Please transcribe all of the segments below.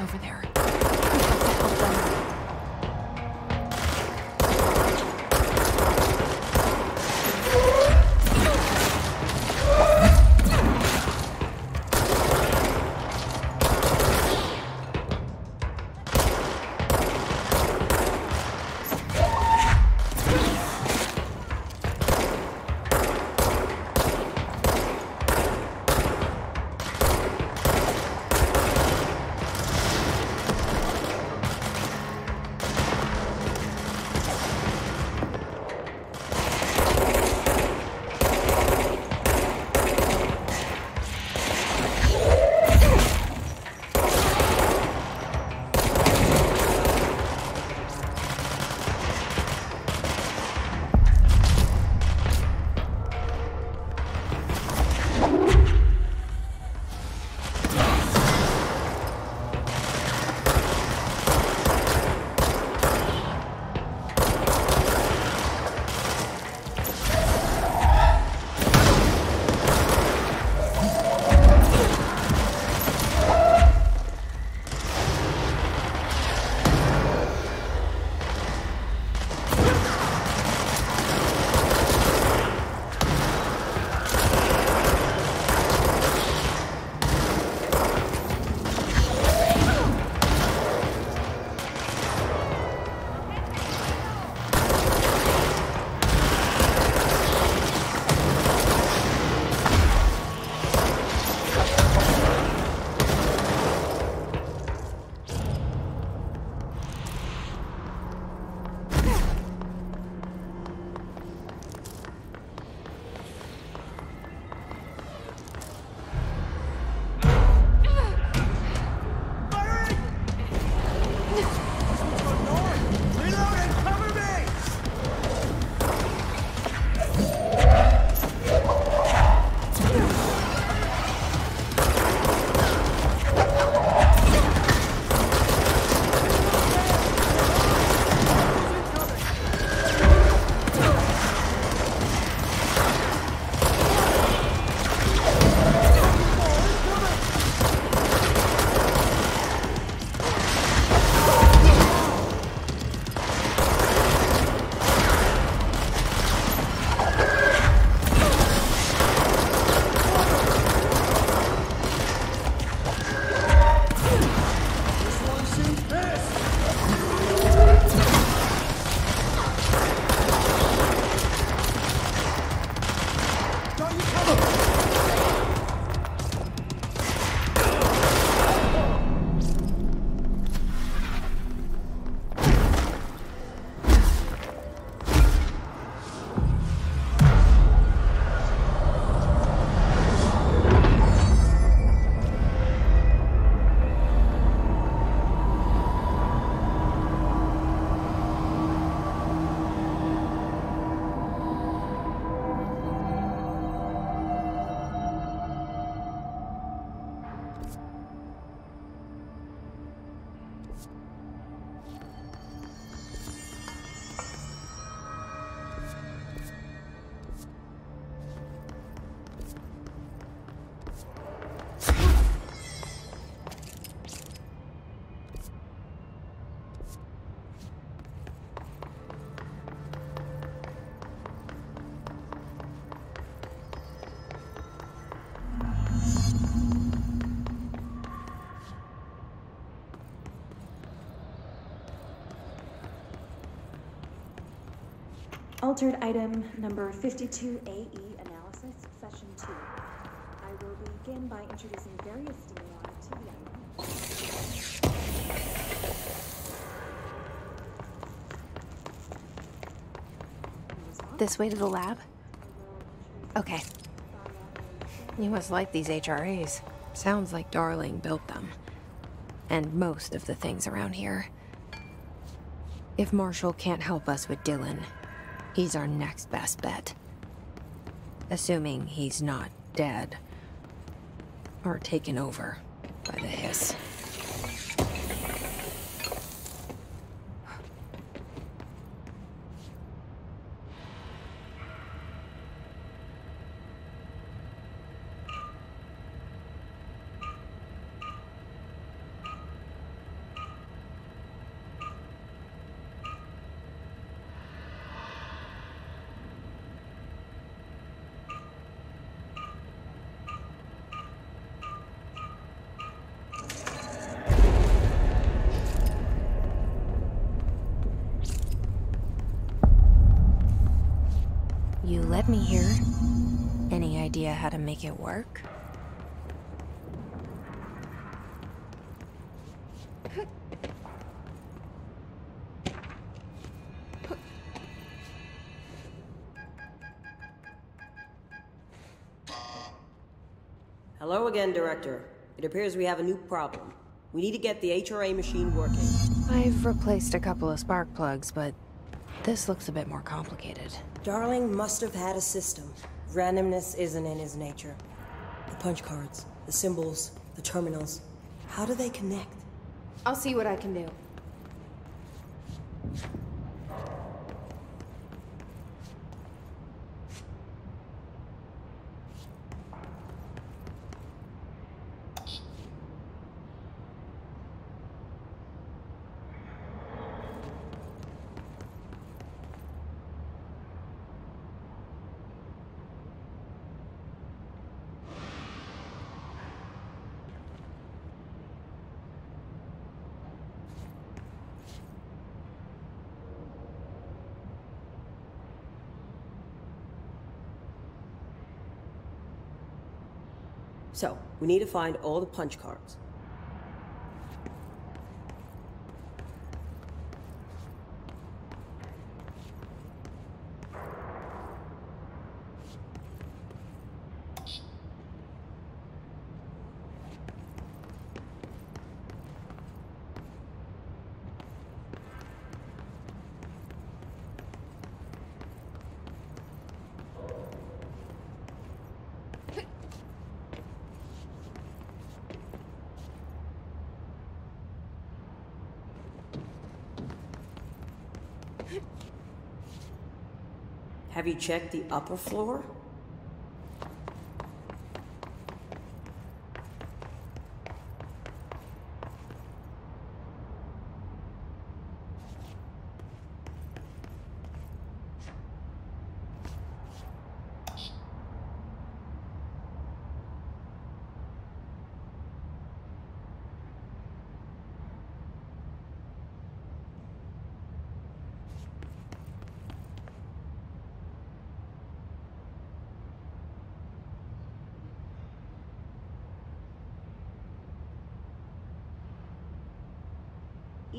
over there. Oh! Altered item number 52AE analysis, session 2. I will begin by introducing various stimuli to the item. This way to the lab? Okay. You must like these HRAs. Sounds like Darling built them. And most of the things around here. If Marshall can't help us with Dylan, he's our next best bet. Assuming he's not dead. Or taken over by the hiss. You let me here. Any idea how to make it work? Hello again, Director. It appears we have a new problem. We need to get the HRA machine working. I've replaced a couple of spark plugs, but this looks a bit more complicated. Darling must have had a system. Randomness isn't in his nature. The punch cards, the symbols, the terminals. How do they connect? I'll see what I can do. So, we need to find all the punch cards. Have you checked the upper floor?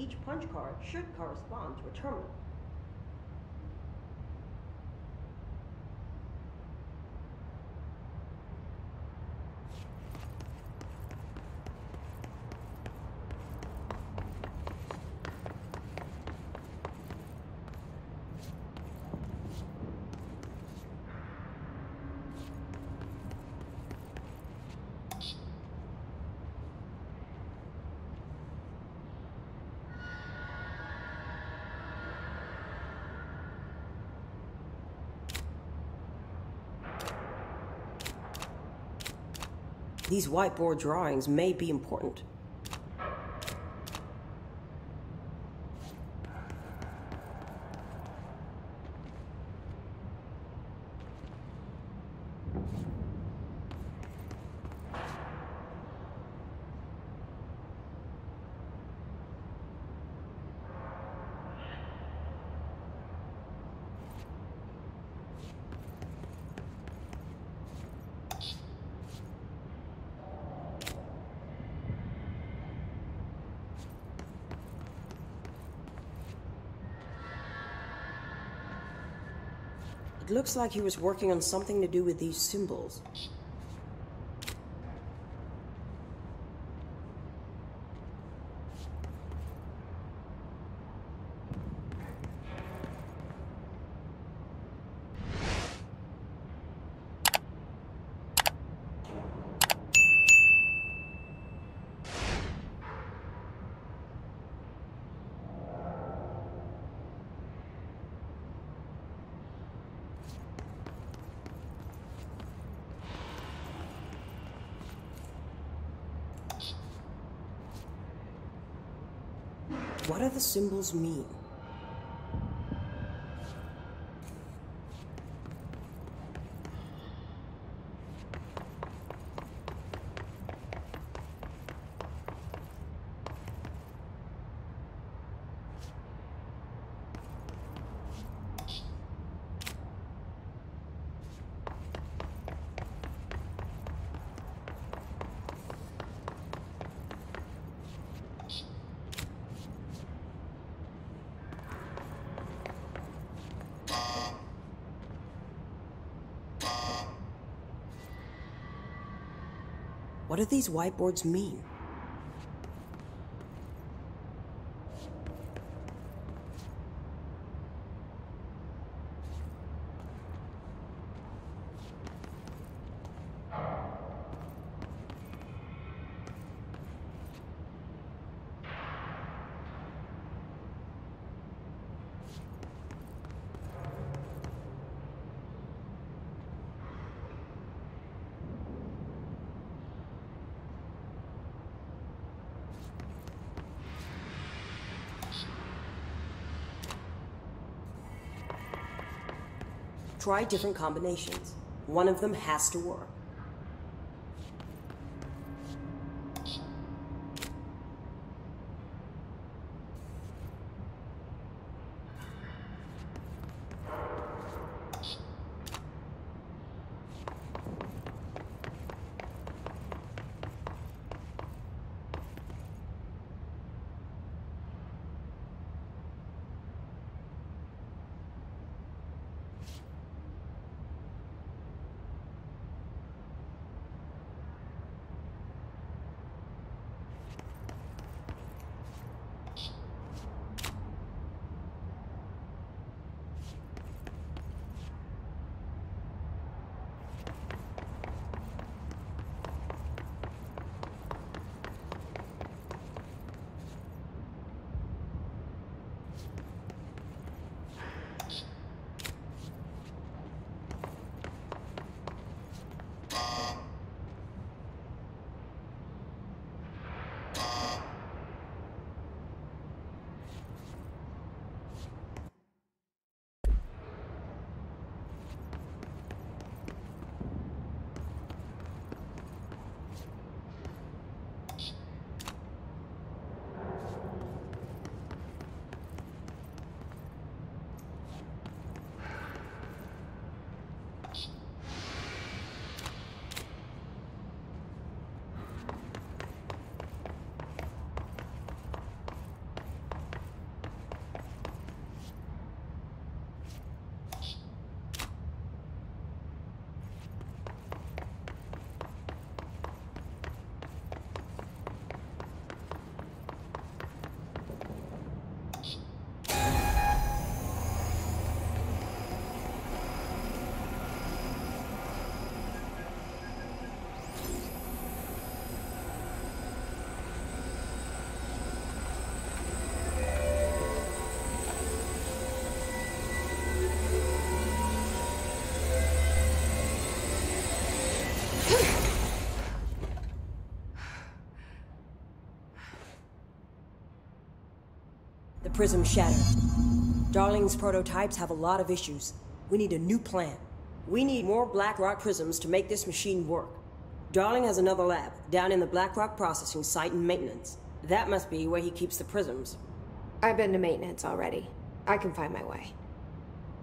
Each punch card should correspond to a terminal. These whiteboard drawings may be important. It looks like he was working on something to do with these symbols. What do the symbols mean? What do these whiteboards mean? Try different combinations. One of them has to work. much. Prism shattered. Darling's prototypes have a lot of issues. We need a new plan. We need more Blackrock prisms to make this machine work. Darling has another lab, down in the Blackrock processing site and maintenance. That must be where he keeps the prisms. I've been to maintenance already. I can find my way.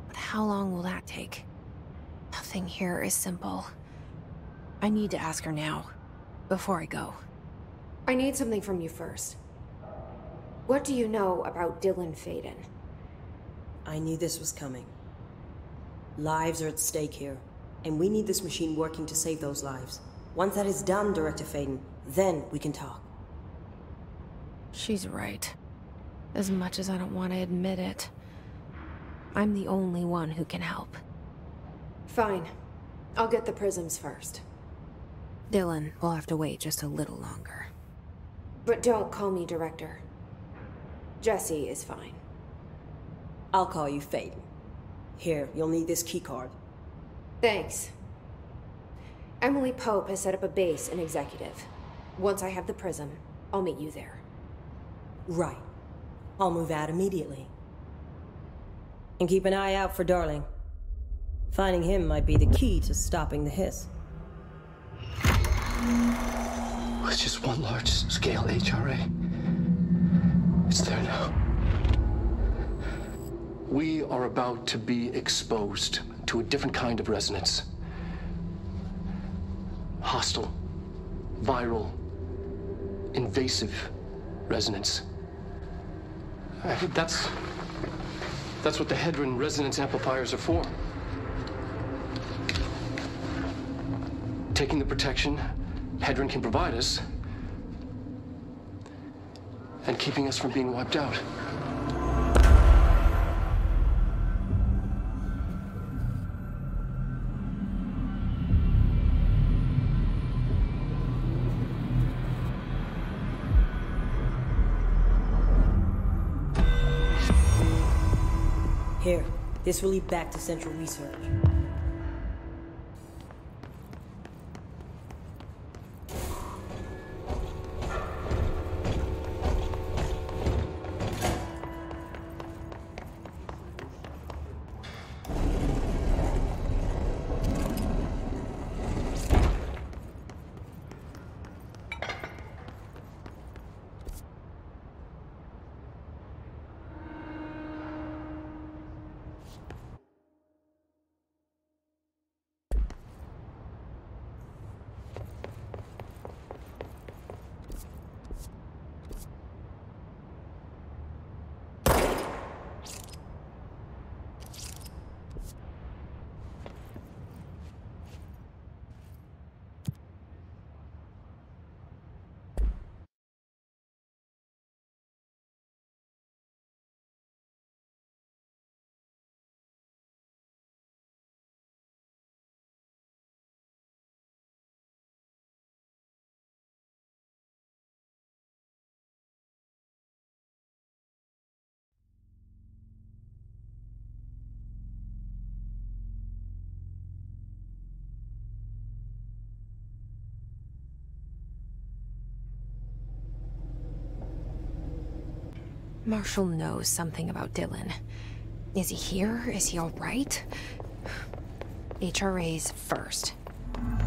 But how long will that take? Nothing here is simple. I need to ask her now, before I go. I need something from you first. What do you know about Dylan Faden? I knew this was coming. Lives are at stake here, and we need this machine working to save those lives. Once that is done, Director Faden, then we can talk. She's right. As much as I don't want to admit it. I'm the only one who can help. Fine. I'll get the prisms first. Dylan will have to wait just a little longer. But don't call me Director. Jesse is fine. I'll call you Faden. Here, you'll need this keycard. Thanks. Emily Pope has set up a base in Executive. Once I have the prism, I'll meet you there. Right. I'll move out immediately. And keep an eye out for Darling. Finding him might be the key to stopping the hiss. It's just one large-scale HRA. It's there now. We are about to be exposed to a different kind of resonance. Hostile, viral, invasive resonance. That's... That's what the Hedron resonance amplifiers are for. Taking the protection Hedron can provide us, and keeping us from being wiped out. Here, this will lead back to Central Research. Marshall knows something about Dylan. Is he here? Is he alright? HRAs first.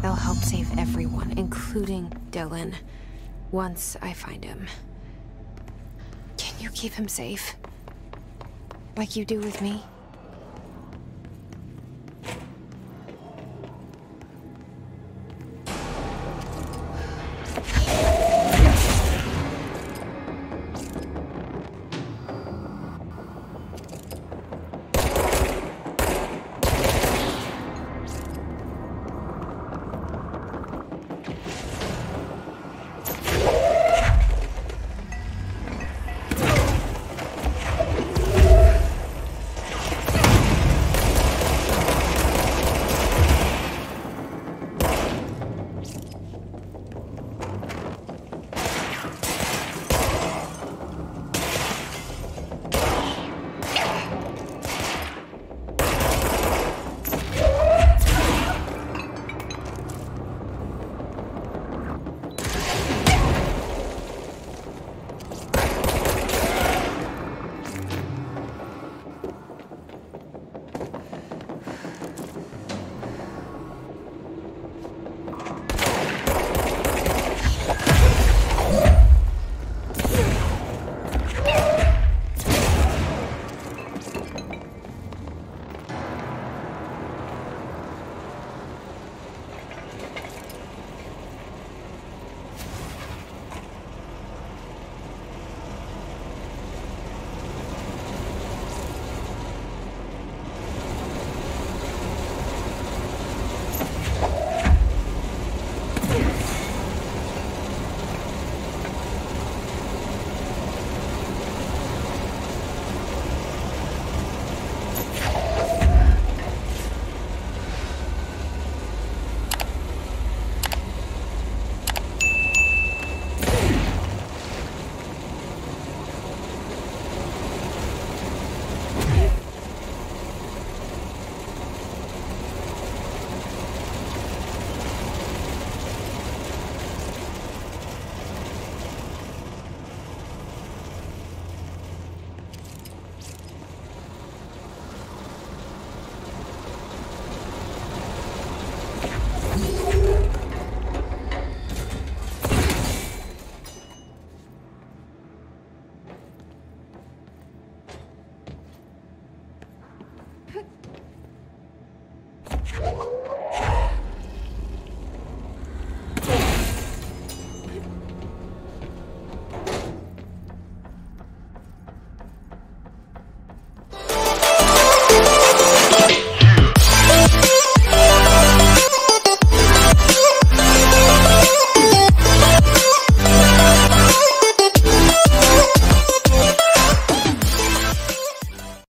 They'll help save everyone, including Dylan, once I find him. Can you keep him safe? Like you do with me?